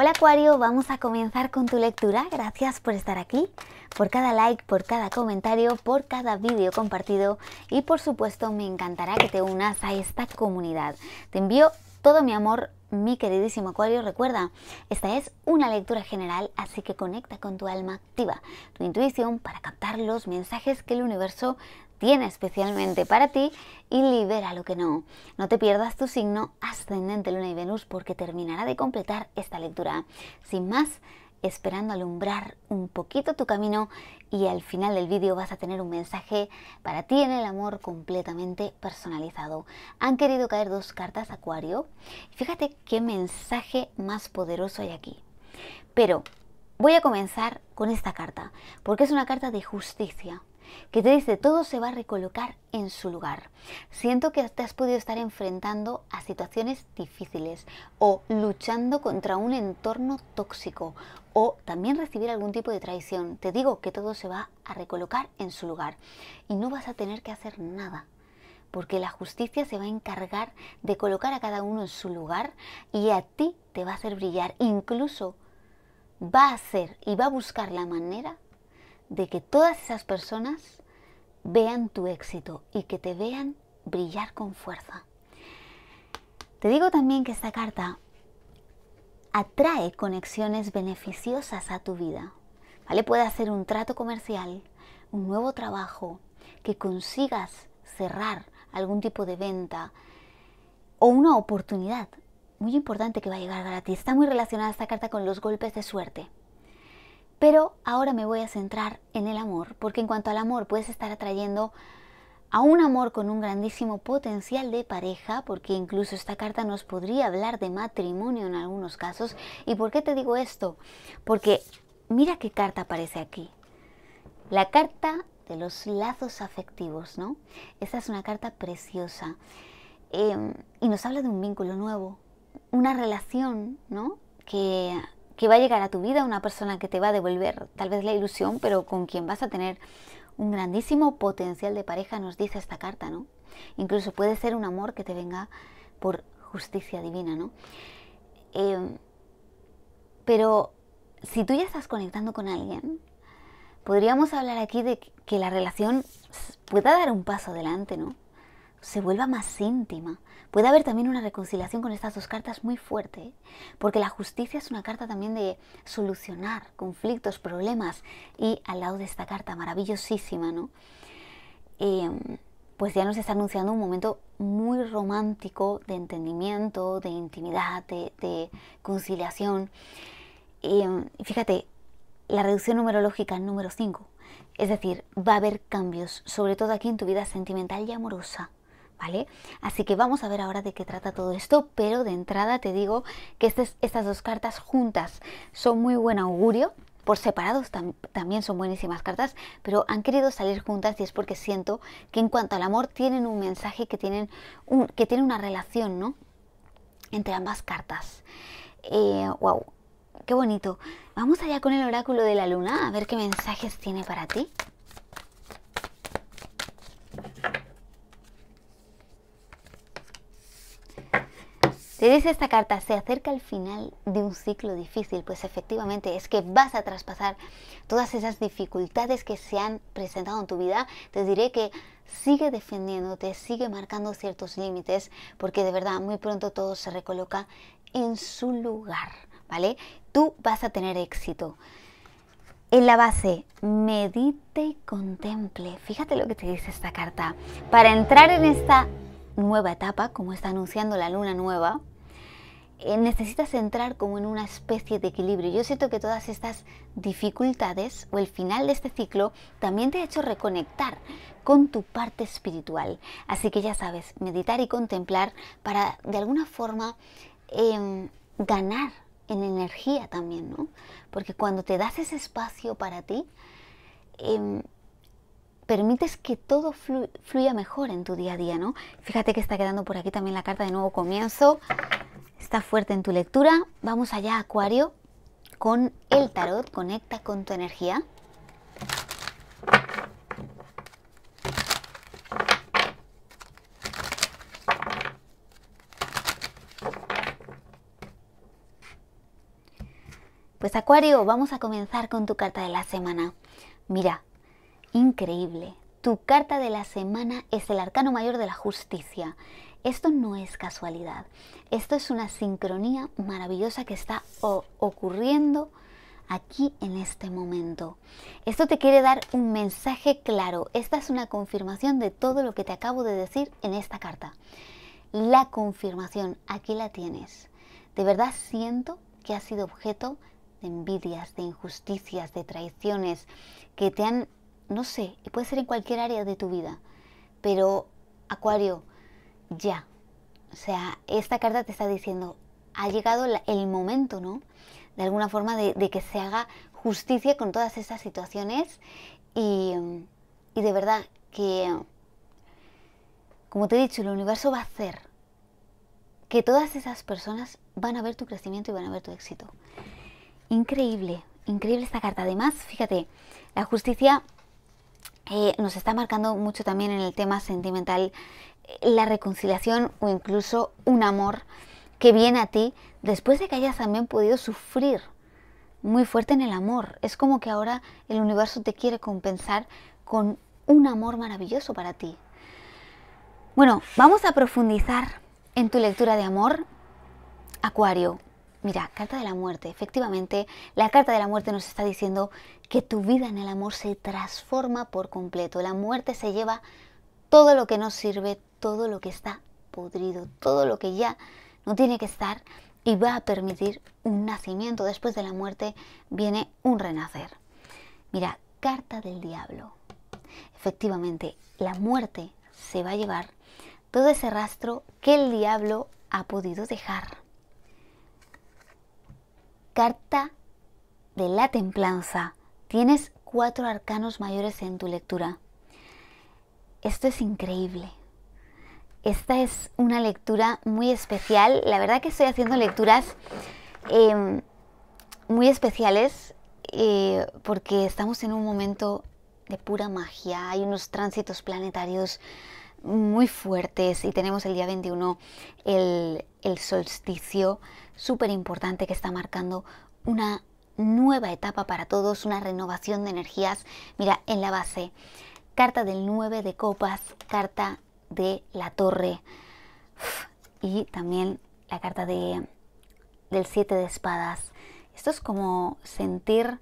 Hola Acuario, vamos a comenzar con tu lectura. Gracias por estar aquí, por cada like, por cada comentario, por cada vídeo compartido y por supuesto me encantará que te unas a esta comunidad. Te envío todo mi amor, mi queridísimo Acuario. Recuerda, esta es una lectura general, así que conecta con tu alma activa, tu intuición para captar los mensajes que el universo tiene especialmente para ti y libera lo que no. No te pierdas tu signo ascendente Luna y Venus porque terminará de completar esta lectura. Sin más, esperando alumbrar un poquito tu camino y al final del vídeo vas a tener un mensaje para ti en el amor completamente personalizado. Han querido caer dos cartas Acuario. Fíjate qué mensaje más poderoso hay aquí. Pero voy a comenzar con esta carta porque es una carta de justicia que te dice todo se va a recolocar en su lugar. Siento que te has podido estar enfrentando a situaciones difíciles o luchando contra un entorno tóxico o también recibir algún tipo de traición. Te digo que todo se va a recolocar en su lugar y no vas a tener que hacer nada porque la justicia se va a encargar de colocar a cada uno en su lugar y a ti te va a hacer brillar. Incluso va a hacer y va a buscar la manera de que todas esas personas vean tu éxito y que te vean brillar con fuerza. Te digo también que esta carta atrae conexiones beneficiosas a tu vida. ¿Vale? Puede ser un trato comercial, un nuevo trabajo, que consigas cerrar algún tipo de venta o una oportunidad muy importante que va a llegar a ti. Está muy relacionada esta carta con los golpes de suerte. Pero ahora me voy a centrar en el amor, porque en cuanto al amor puedes estar atrayendo a un amor con un grandísimo potencial de pareja, porque incluso esta carta nos podría hablar de matrimonio en algunos casos. ¿Y por qué te digo esto? Porque mira qué carta aparece aquí. La carta de los lazos afectivos, ¿no? Esta es una carta preciosa em, y nos habla de un vínculo nuevo, una relación, ¿no? Que que va a llegar a tu vida una persona que te va a devolver tal vez la ilusión, pero con quien vas a tener un grandísimo potencial de pareja, nos dice esta carta, ¿no? Incluso puede ser un amor que te venga por justicia divina, ¿no? Em, pero si tú ya estás conectando con alguien, podríamos hablar aquí de que la relación pueda dar un paso adelante, ¿no? Se vuelva más íntima, Puede haber también una reconciliación con estas dos cartas muy fuerte, porque la justicia es una carta también de solucionar conflictos, problemas, y al lado de esta carta maravillosísima, ¿no? Em, pues ya nos está anunciando un momento muy romántico de entendimiento, de intimidad, de, conciliación. Y fíjate, la reducción numerológica número 5, es decir, va a haber cambios, sobre todo aquí en tu vida sentimental y amorosa. ¿Vale? Así que vamos a ver ahora de qué trata todo esto, pero de entrada te digo que estas dos cartas juntas son muy buen augurio, por separados también son buenísimas cartas, pero han querido salir juntas y es porque siento que en cuanto al amor tienen un mensaje que tienen que tiene una relación, ¿no? Entre ambas cartas. wow, eh, qué bonito. Vamos allá con el oráculo de la luna a ver qué mensajes tiene para ti. Te dice esta carta, se acerca el final de un ciclo difícil, pues efectivamente es que vas a traspasar todas esas dificultades que se han presentado en tu vida. Te diré que sigue defendiéndote, sigue marcando ciertos límites, porque de verdad muy pronto todo se recoloca en su lugar, ¿vale? Tú vas a tener éxito. En la base, medite y contemple. Fíjate lo que te dice esta carta. Para entrar en esta nueva etapa, como está anunciando la luna nueva, eh, necesitas entrar como en una especie de equilibrio. Yo siento que todas estas dificultades o el final de este ciclo también te ha hecho reconectar con tu parte espiritual. Así que ya sabes, meditar y contemplar para de alguna forma em, ganar en energía también, ¿no? Porque cuando te das ese espacio para ti, em, permites que todo fluya mejor en tu día a día, ¿no? Fíjate que está quedando por aquí también la carta de nuevo comienzo está fuerte en tu lectura. Vamos allá, Acuario, con el tarot. Conecta con tu energía. Pues Acuario, vamos a comenzar con tu carta de la semana. Mira, increíble. Tu carta de la semana es el arcano mayor de la justicia. Esto no es casualidad. Esto es una sincronía maravillosa que está ocurriendo aquí en este momento. Esto te quiere dar un mensaje claro. Esta es una confirmación de todo lo que te acabo de decir en esta carta. La confirmación, aquí la tienes. De verdad siento que has sido objeto de envidias, de injusticias, de traiciones que te han, no sé, puede ser en cualquier área de tu vida, pero Acuario, ya. O sea, esta carta te está diciendo, ha llegado el momento, ¿no? De alguna forma de, que se haga justicia con todas esas situaciones y, y de verdad que, como te he dicho, el universo va a hacer que todas esas personas van a ver tu crecimiento y van a ver tu éxito. Increíble, increíble esta carta. Además, fíjate, la justicia eh, nos está marcando mucho también en el tema sentimental, la reconciliación o incluso un amor que viene a ti después de que hayas también podido sufrir muy fuerte en el amor. Es como que ahora el universo te quiere compensar con un amor maravilloso para ti. Bueno, vamos a profundizar en tu lectura de amor, Acuario. Mira, carta de la muerte. Efectivamente, la carta de la muerte nos está diciendo que tu vida en el amor se transforma por completo. La muerte se lleva todo lo que no sirve, todo lo que está podrido, todo lo que ya no tiene que estar y va a permitir un nacimiento. Después de la muerte viene un renacer. Mira, carta del diablo. Efectivamente, la muerte se va a llevar todo ese rastro que el diablo ha podido dejar carta de la templanza. Tienes cuatro arcanos mayores en tu lectura. Esto es increíble. Esta es una lectura muy especial. La verdad que estoy haciendo lecturas em, muy especiales eh, porque estamos en un momento de pura magia. Hay unos tránsitos planetarios muy fuertes y tenemos el día 21 el, el solsticio súper importante que está marcando una nueva etapa para todos, una renovación de energías. Mira, en la base, carta del 9 de copas, carta de la torre y también la carta de, del 7 de espadas. Esto es como sentir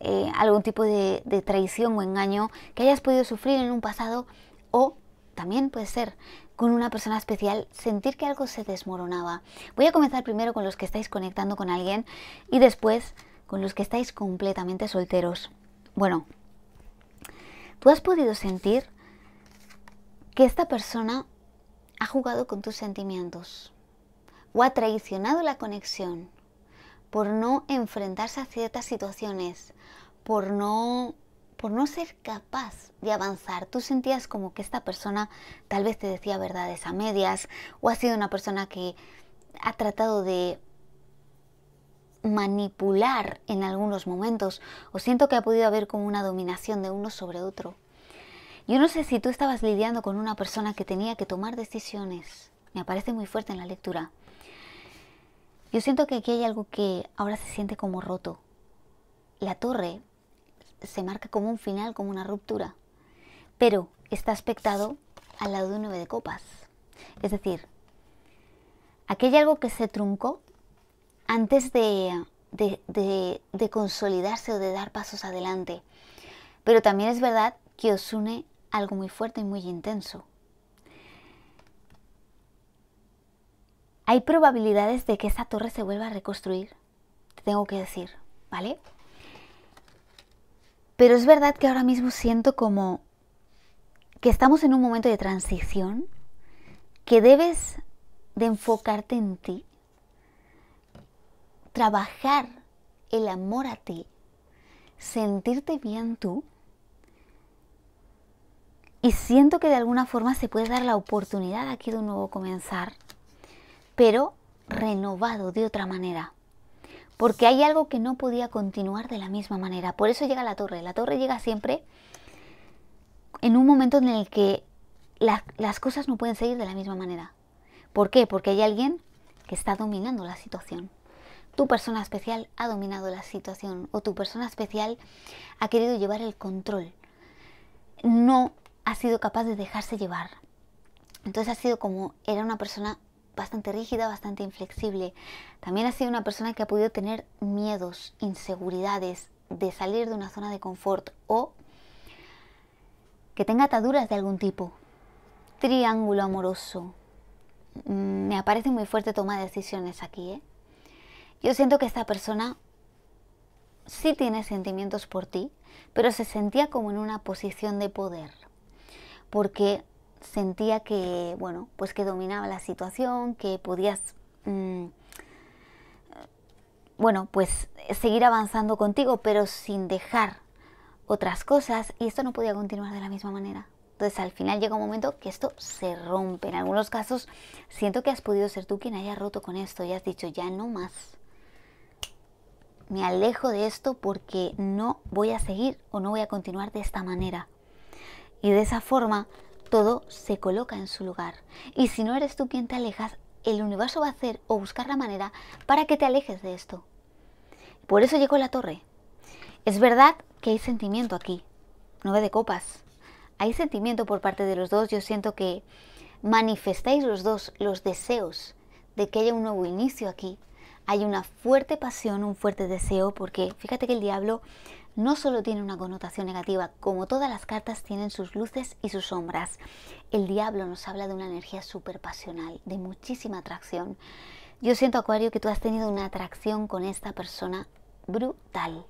eh, algún tipo de traición o engaño que hayas podido sufrir en un pasado o también puede ser con una persona especial, sentir que algo se desmoronaba. Voy a comenzar primero con los que estáis conectando con alguien y después con los que estáis completamente solteros. Bueno, tú has podido sentir que esta persona ha jugado con tus sentimientos o ha traicionado la conexión por no enfrentarse a ciertas situaciones, por no por no ser capaz de avanzar. Tú sentías como que esta persona tal vez te decía verdades a medias o ha sido una persona que ha tratado de manipular en algunos momentos o siento que ha podido haber como una dominación de uno sobre otro. Yo no sé si tú estabas lidiando con una persona que tenía que tomar decisiones. Me aparece muy fuerte en la lectura. Yo siento que aquí hay algo que ahora se siente como roto. La torre se marca como un final, como una ruptura, pero está aspectado al lado de un nueve de copas. Es decir, aquí hay algo que se truncó antes de, de, consolidarse o de dar pasos adelante. Pero también es verdad que os une algo muy fuerte y muy intenso. Hay probabilidades de que esa torre se vuelva a reconstruir, te tengo que decir, ¿vale? Pero es verdad que ahora mismo siento como que estamos en un momento de transición, que debes de enfocarte en ti, trabajar el amor a ti, sentirte bien tú. Y siento que de alguna forma se puede dar la oportunidad aquí de un nuevo comenzar, pero renovado de otra manera porque hay algo que no podía continuar de la misma manera. Por eso llega la torre. La torre llega siempre en un momento en el que las cosas no pueden seguir de la misma manera. ¿Por qué? Porque hay alguien que está dominando la situación. tu persona especial ha dominado la situación o tu persona especial ha querido llevar el control. No ha sido capaz de dejarse llevar. Entonces ha sido como, era una persona bastante rígida, bastante inflexible. También ha sido una persona que ha podido tener miedos, inseguridades de salir de una zona de confort o que tenga ataduras de algún tipo. Triángulo amoroso. Mm, me aparece muy fuerte toma de decisiones aquí. ¿eh? Yo siento que esta persona sí tiene sentimientos por ti, pero se sentía como en una posición de poder. Porque sentía que, bueno, pues que dominaba la situación, que podías, mm, bueno, pues seguir avanzando contigo, pero sin dejar otras cosas, y esto no podía continuar de la misma manera. Entonces al final llega un momento que esto se rompe. En algunos casos siento que has podido ser tú quien haya roto con esto y has dicho ya no más. Me alejo de esto porque no voy a seguir o no voy a continuar de esta manera. Y de esa forma todo se coloca en su lugar. Y si no eres tú quien te alejas, el universo va a hacer o buscar la manera para que te alejes de esto. Por eso llegó la torre. Es verdad que hay sentimiento aquí. Nueve de copas. Hay sentimiento por parte de los dos. Yo siento que manifestáis los dos los deseos de que haya un nuevo inicio aquí. Hay una fuerte pasión, un fuerte deseo, porque fíjate que el diablo no solo tiene una connotación negativa, como todas las cartas tienen sus luces y sus sombras. El diablo nos habla de una energía súper pasional, de muchísima atracción. Yo siento, Acuario, que tú has tenido una atracción con esta persona brutal,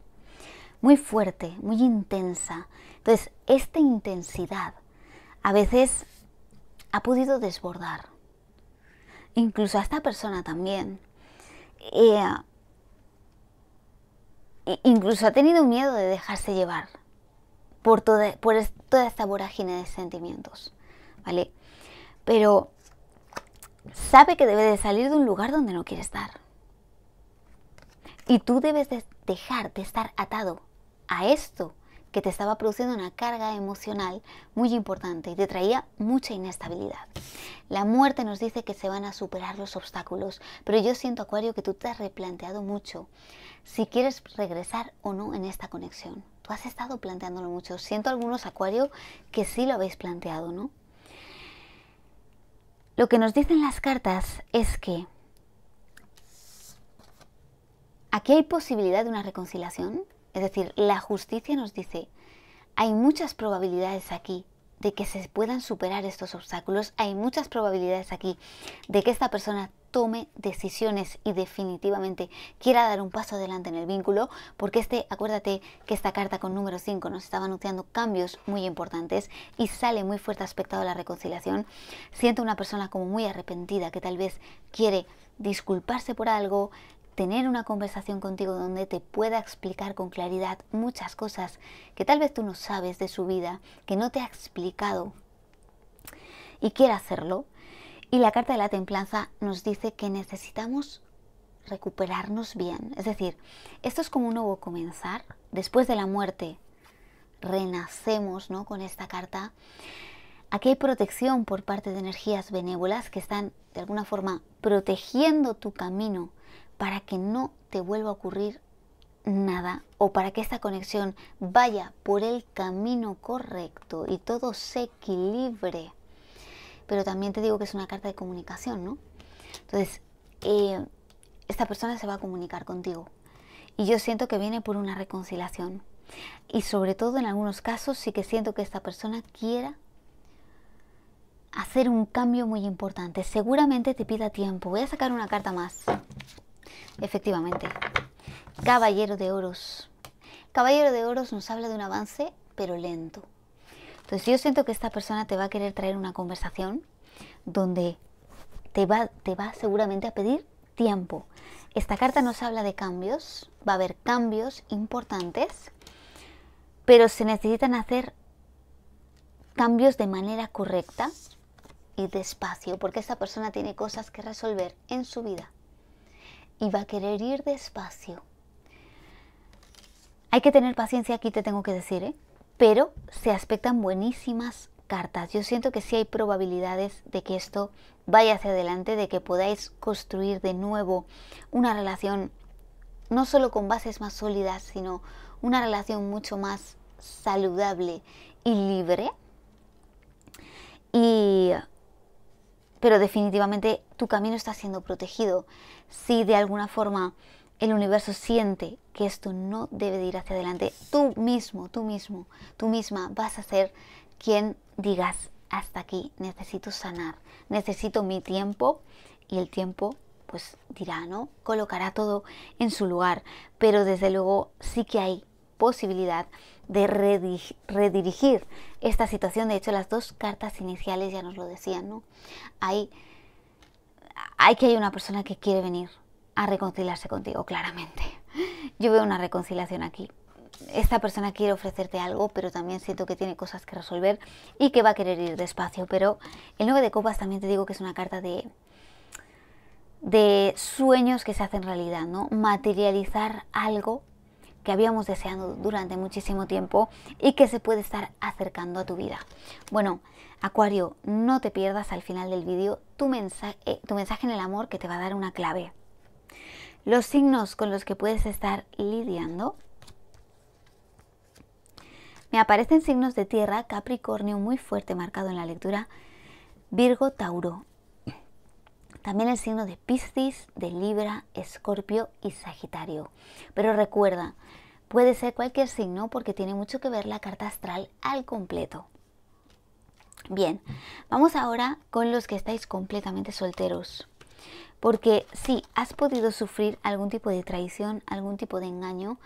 muy fuerte, muy intensa. Entonces, esta intensidad a veces ha podido desbordar. Incluso a esta persona también. Eh, incluso ha tenido miedo de dejarse llevar por toda, por toda esta vorágine de sentimientos, ¿vale? Pero sabe que debe de salir de un lugar donde no quiere estar. Y tú debes de dejar de estar atado a esto que te estaba produciendo una carga emocional muy importante y te traía mucha inestabilidad. La muerte nos dice que se van a superar los obstáculos, pero yo siento, Acuario, que tú te has replanteado mucho si quieres regresar o no en esta conexión. Tú has estado planteándolo mucho. Siento algunos, Acuario, que sí lo habéis planteado, ¿no? Lo que nos dicen las cartas es que aquí hay posibilidad de una reconciliación, es decir, la justicia nos dice, hay muchas probabilidades aquí de que se puedan superar estos obstáculos, hay muchas probabilidades aquí de que esta persona tome decisiones y definitivamente quiera dar un paso adelante en el vínculo, porque este, acuérdate que esta carta con número 5 nos estaba anunciando cambios muy importantes y sale muy fuerte aspecto de la reconciliación. Siento una persona como muy arrepentida que tal vez quiere disculparse por algo, tener una conversación contigo donde te pueda explicar con claridad muchas cosas que tal vez tú no sabes de su vida, que no te ha explicado y quiere hacerlo. Y la carta de la templanza nos dice que necesitamos recuperarnos bien. Es decir, esto es como un nuevo comenzar. Después de la muerte, renacemos ¿no? con esta carta. Aquí hay protección por parte de energías benévolas que están de alguna forma protegiendo tu camino para que no te vuelva a ocurrir nada o para que esta conexión vaya por el camino correcto y todo se equilibre. Pero también te digo que es una carta de comunicación, ¿no? Entonces, eh, esta persona se va a comunicar contigo. Y yo siento que viene por una reconciliación. Y sobre todo en algunos casos sí que siento que esta persona quiera hacer un cambio muy importante. Seguramente te pida tiempo. Voy a sacar una carta más. Efectivamente. Caballero de Oros. Caballero de Oros nos habla de un avance, pero lento. Entonces yo siento que esta persona te va a querer traer una conversación donde te va, te va seguramente a pedir tiempo. Esta carta nos habla de cambios, va a haber cambios importantes, pero se necesitan hacer cambios de manera correcta y despacio, porque esta persona tiene cosas que resolver en su vida y va a querer ir despacio. Hay que tener paciencia aquí, te tengo que decir, ¿eh? pero se aspectan buenísimas cartas. Yo siento que sí hay probabilidades de que esto vaya hacia adelante, de que podáis construir de nuevo una relación no solo con bases más sólidas, sino una relación mucho más saludable y libre. Y pero definitivamente tu camino está siendo protegido. Si de alguna forma el universo siente que esto no debe de ir hacia adelante, tú mismo, tú mismo, tú misma vas a ser quien digas hasta aquí, necesito sanar, necesito mi tiempo y el tiempo pues dirá, ¿no? Colocará todo en su lugar, pero desde luego sí que hay posibilidad de redirigir esta situación. De hecho, las dos cartas iniciales ya nos lo decían, ¿no? Hay, hay que hay una persona que quiere venir a reconciliarse contigo, claramente. Yo veo una reconciliación aquí. Esta persona quiere ofrecerte algo, pero también siento que tiene cosas que resolver y que va a querer ir despacio. Pero el 9 de copas también te digo que es una carta de, de sueños que se hacen realidad, ¿no? Materializar algo que habíamos deseado durante muchísimo tiempo y que se puede estar acercando a tu vida. Bueno, Acuario, no te pierdas al final del vídeo tu mensaje, eh, tu mensaje en el amor que te va a dar una clave. Los signos con los que puedes estar lidiando. Me aparecen signos de tierra, Capricornio muy fuerte marcado en la lectura, Virgo, Tauro. También el signo de Piscis, de Libra, Escorpio y Sagitario. Pero recuerda, puede ser cualquier signo porque tiene mucho que ver la carta astral al completo. Bien, vamos ahora con los que estáis completamente solteros. Porque si has podido sufrir algún tipo de traición, algún tipo de engaño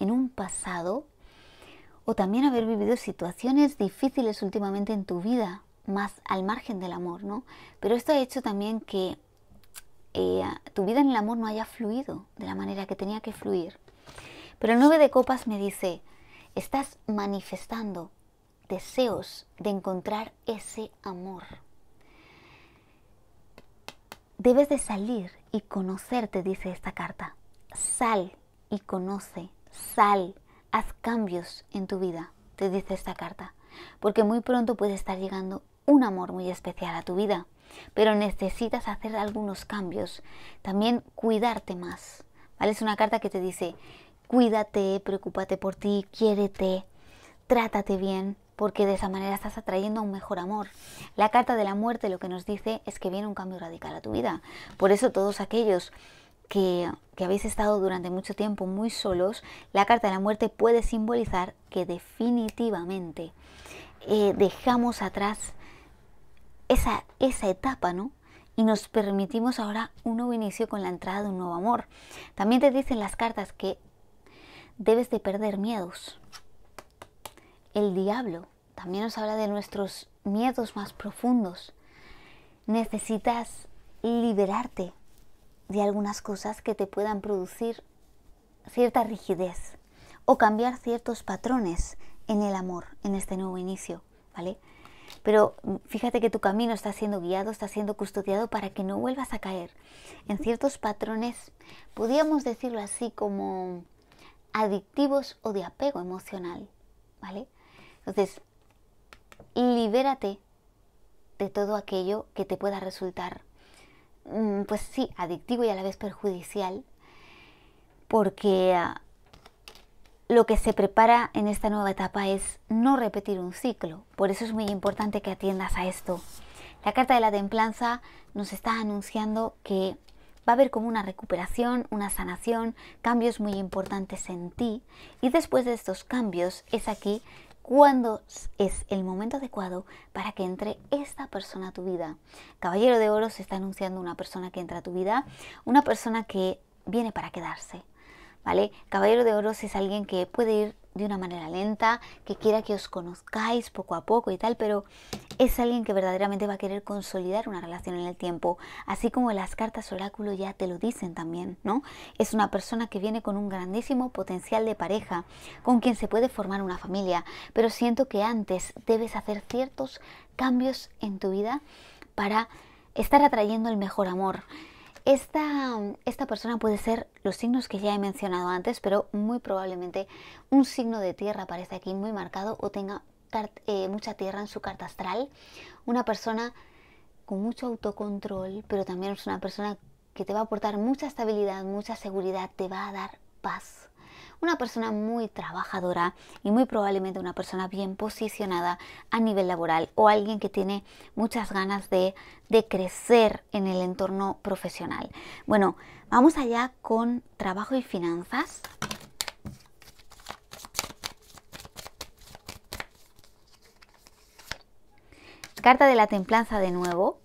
en un pasado, o también haber vivido situaciones difíciles últimamente en tu vida, más al margen del amor, ¿no? Pero esto ha hecho también que eh, tu vida en el amor no haya fluido de la manera que tenía que fluir. Pero el 9 de copas me dice, estás manifestando deseos de encontrar ese amor. Debes de salir y conocerte, dice esta carta. Sal y conoce, sal, haz cambios en tu vida, te dice esta carta. Porque muy pronto puede estar llegando un amor muy especial a tu vida, pero necesitas hacer algunos cambios. También cuidarte más. ¿vale? Es una carta que te dice, cuídate, preocúpate por ti, quiérete, trátate bien, porque de esa manera estás atrayendo un mejor amor. La carta de la muerte lo que nos dice es que viene un cambio radical a tu vida. Por eso todos aquellos que, que, habéis estado durante mucho tiempo muy solos, la carta de la muerte puede simbolizar que definitivamente eh, dejamos atrás esa, esa etapa, ¿no? Y nos permitimos ahora un nuevo inicio con la entrada de un nuevo amor. También te dicen las cartas que debes de perder miedos. El diablo también nos habla de nuestros miedos más profundos. Necesitas liberarte de algunas cosas que te puedan producir cierta rigidez o cambiar ciertos patrones en el amor, en este nuevo inicio, ¿vale? Pero fíjate que tu camino está siendo guiado, está siendo custodiado para que no vuelvas a caer en ciertos patrones, podríamos decirlo así como adictivos o de apego emocional, ¿vale? Entonces, libérate de todo aquello que te pueda resultar, mm, pues sí, adictivo y a la vez perjudicial, porque ah, lo que se prepara en esta nueva etapa es no repetir un ciclo. Por eso es muy importante que atiendas a esto. La carta de la templanza nos está anunciando que va a haber como una recuperación, una sanación, cambios muy importantes en ti. Y después de estos cambios es aquí cuando es el momento adecuado para que entre esta persona a tu vida. Caballero de Oro se está anunciando una persona que entra a tu vida, una persona que viene para quedarse ¿vale? Caballero de Oros es alguien que puede ir de una manera lenta, que quiera que os conozcáis poco a poco y tal, pero es alguien que verdaderamente va a querer consolidar una relación en el tiempo, así como las cartas oráculo ya te lo dicen también, ¿no? Es una persona que viene con un grandísimo potencial de pareja, con quien se puede formar una familia, pero siento que antes debes hacer ciertos cambios en tu vida para estar atrayendo el mejor amor. Esta, esta persona puede ser los signos que ya he mencionado antes, pero muy probablemente un signo de tierra aparece aquí muy marcado o tenga eh, mucha tierra en su carta astral. Una persona con mucho autocontrol, pero también es una persona que te va a aportar mucha estabilidad, mucha seguridad, te va a dar paz. Una persona muy trabajadora y muy probablemente una persona bien posicionada a nivel laboral o alguien que tiene muchas ganas de, de crecer en el entorno profesional. Bueno, vamos allá con trabajo y finanzas. Carta de la templanza de nuevo,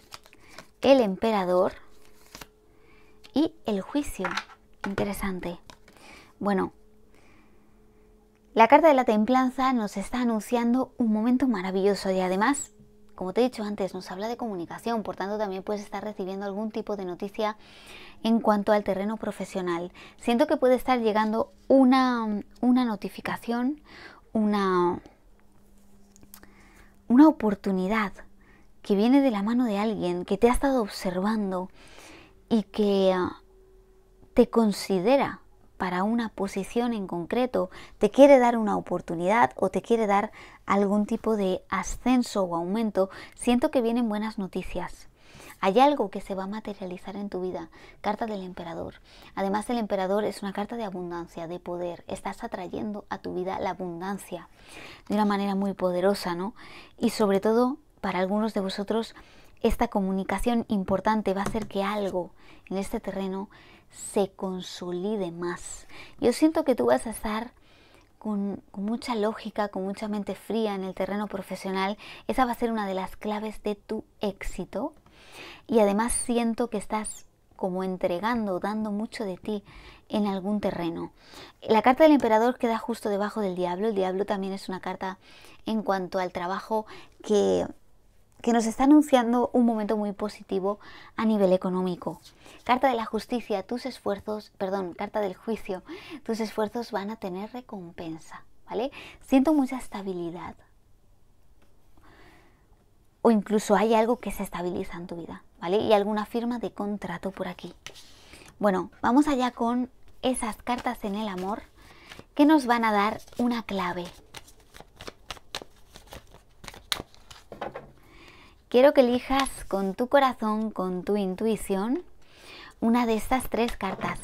el emperador y el juicio. Interesante. Bueno, la carta de la templanza nos está anunciando un momento maravilloso y además, como te he dicho antes, nos habla de comunicación, por tanto también puedes estar recibiendo algún tipo de noticia en cuanto al terreno profesional. Siento que puede estar llegando una, una notificación, una, una oportunidad que viene de la mano de alguien que te ha estado observando y que ah, te considera para una posición en concreto, te quiere dar una oportunidad o te quiere dar algún tipo de ascenso o aumento, siento que vienen buenas noticias. Hay algo que se va a materializar en tu vida. Carta del emperador. Además, el emperador es una carta de abundancia, de poder. Estás atrayendo a tu vida la abundancia de una manera muy poderosa, ¿no? Y sobre todo, para algunos de vosotros, esta comunicación importante va a hacer que algo en este terreno se consolide más. Yo siento que tú vas a estar con, mucha lógica, con mucha mente fría en el terreno profesional. Esa va a ser una de las claves de tu éxito. Y además siento que estás como entregando, dando mucho de ti en algún terreno. La carta del emperador queda justo debajo del diablo. El diablo también es una carta en cuanto al trabajo que que nos está anunciando un momento muy positivo a nivel económico. Carta de la justicia, tus esfuerzos, perdón, carta del juicio, tus esfuerzos van a tener recompensa, ¿vale? Siento mucha estabilidad. O incluso hay algo que se estabiliza en tu vida, ¿vale? Y alguna firma de contrato por aquí. Bueno, vamos allá con esas cartas en el amor que nos van a dar una clave, quiero que elijas con tu corazón, con tu intuición, una de estas tres cartas.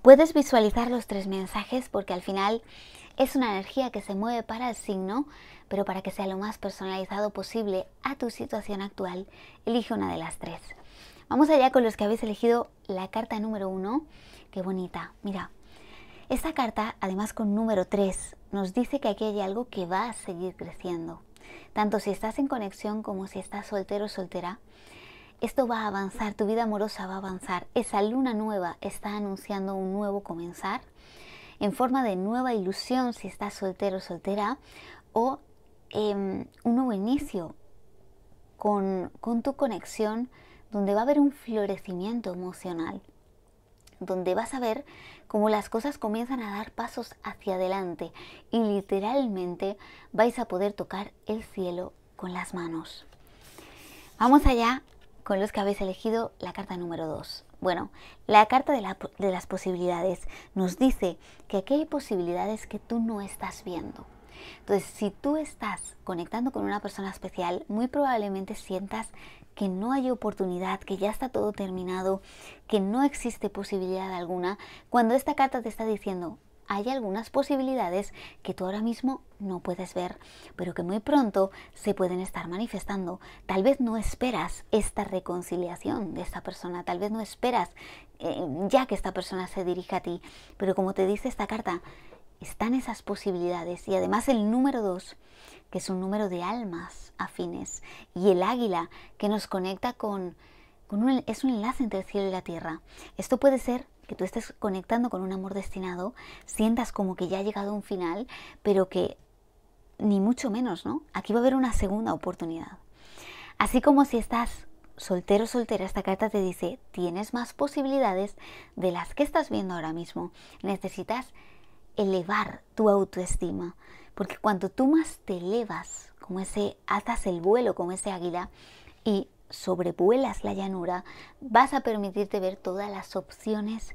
Puedes visualizar los tres mensajes porque al final es una energía que se mueve para el signo, pero para que sea lo más personalizado posible a tu situación actual, elige una de las tres. Vamos allá con los que habéis elegido la carta número uno. Qué bonita, mira. Esta carta, además con número 3, nos dice que aquí hay algo que va a seguir creciendo tanto si estás en conexión como si estás soltero o soltera, esto va a avanzar, tu vida amorosa va a avanzar. Esa luna nueva está anunciando un nuevo comenzar en forma de nueva ilusión si estás soltero o soltera o em, un nuevo inicio con, con tu conexión donde va a haber un florecimiento emocional, donde vas a ver como las cosas comienzan a dar pasos hacia adelante y literalmente vais a poder tocar el cielo con las manos. Vamos allá con los que habéis elegido la carta número 2. Bueno, la carta de, las posibilidades nos dice que aquí hay posibilidades que tú no estás viendo. Entonces, si tú estás conectando con una persona especial, muy probablemente sientas que no hay oportunidad, que ya está todo terminado, que no existe posibilidad alguna, cuando esta carta te está diciendo, hay algunas posibilidades que tú ahora mismo no puedes ver, pero que muy pronto se pueden estar manifestando. Tal vez no esperas esta reconciliación de esta persona, tal vez no esperas eh, ya que esta persona se dirija a ti, pero como te dice esta carta, están esas posibilidades y además el número dos que es un número de almas afines, y el águila, que nos conecta con, un, es un enlace entre el cielo y la tierra. Esto puede ser que tú estés conectando con un amor destinado, sientas como que ya ha llegado un final, pero que ni mucho menos, ¿no? Aquí va a haber una segunda oportunidad. Así como si estás soltero soltera, esta carta te dice, tienes más posibilidades de las que estás viendo ahora mismo. Necesitas elevar tu autoestima. Porque cuando tú más te elevas, como ese, atas el vuelo como ese águila y sobrevuelas la llanura, vas a permitirte ver todas las opciones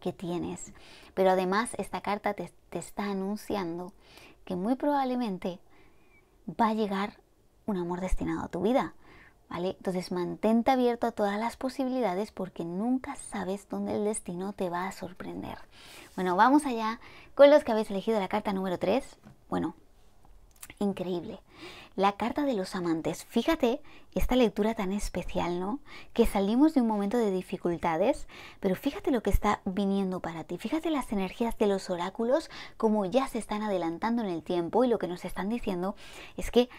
que tienes. Pero además esta carta te, te está anunciando que muy probablemente va a llegar un amor destinado a tu vida. ¿Vale? Entonces mantente abierto a todas las posibilidades porque nunca sabes dónde el destino te va a sorprender. Bueno, vamos allá con los que habéis elegido la carta número 3. Bueno, increíble. La carta de los amantes. Fíjate esta lectura tan especial, ¿no? Que salimos de un momento de dificultades, pero fíjate lo que está viniendo para ti. Fíjate las energías de los oráculos, como ya se están adelantando en el tiempo y lo que nos están diciendo es que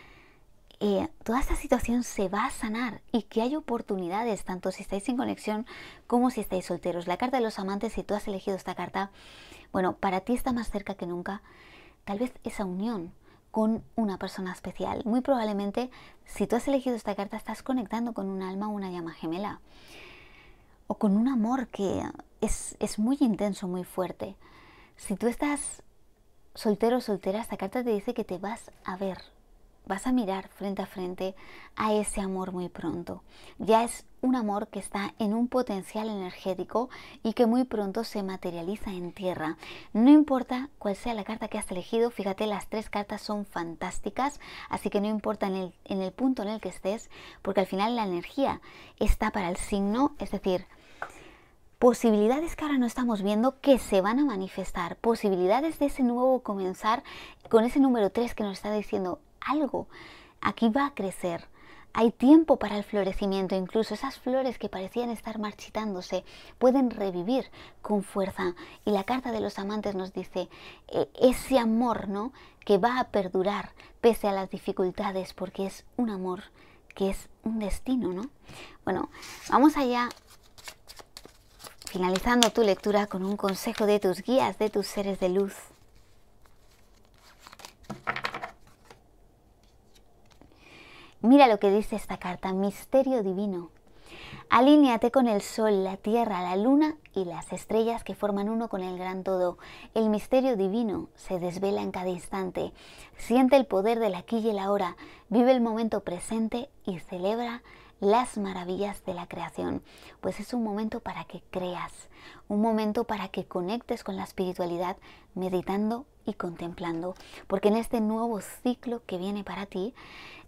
eh, toda esta situación se va a sanar y que hay oportunidades, tanto si estáis en conexión como si estáis solteros. La carta de los amantes, si tú has elegido esta carta, bueno, para ti está más cerca que nunca. Tal vez esa unión con una persona especial. Muy probablemente, si tú has elegido esta carta, estás conectando con un alma una llama gemela. O con un amor que es, es muy intenso, muy fuerte. Si tú estás soltero o soltera, esta carta te dice que te vas a ver vas a mirar frente a frente a ese amor muy pronto. Ya es un amor que está en un potencial energético y que muy pronto se materializa en tierra. No importa cuál sea la carta que has elegido, fíjate, las tres cartas son fantásticas, así que no importa en el, en el punto en el que estés, porque al final la energía está para el signo, es decir, posibilidades que ahora no estamos viendo que se van a manifestar, posibilidades de ese nuevo comenzar con ese número 3 que nos está diciendo algo. Aquí va a crecer. Hay tiempo para el florecimiento, incluso esas flores que parecían estar marchitándose pueden revivir con fuerza. Y la carta de los amantes nos dice e, ese amor, ¿no? Que va a perdurar pese a las dificultades, porque es un amor que es un destino, ¿no? Bueno, vamos allá finalizando tu lectura con un consejo de tus guías, de tus seres de luz. Mira lo que dice esta carta, misterio divino. Alíñate con el sol, la tierra, la luna y las estrellas que forman uno con el gran todo. El misterio divino se desvela en cada instante. Siente el poder del aquí y el ahora. Vive el momento presente y celebra las maravillas de la creación. Pues es un momento para que creas, un momento para que conectes con la espiritualidad meditando y contemplando. Porque en este nuevo ciclo que viene para ti,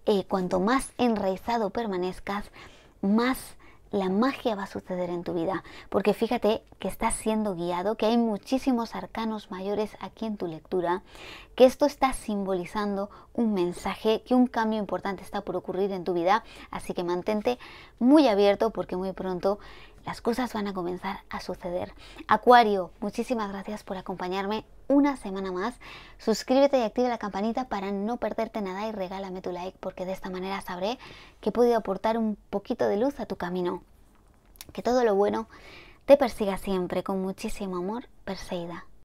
eh, cuanto más enraizado permanezcas, más la magia va a suceder en tu vida. Porque fíjate que estás siendo guiado, que hay muchísimos arcanos mayores aquí en tu lectura, que esto está simbolizando un mensaje, que un cambio importante está por ocurrir en tu vida. Así que mantente muy abierto porque muy pronto las cosas van a comenzar a suceder. Acuario, muchísimas gracias por acompañarme una semana más. Suscríbete y activa la campanita para no perderte nada y regálame tu like porque de esta manera sabré que he podido aportar un poquito de luz a tu camino. Que todo lo bueno te persiga siempre con muchísimo amor, Perseida.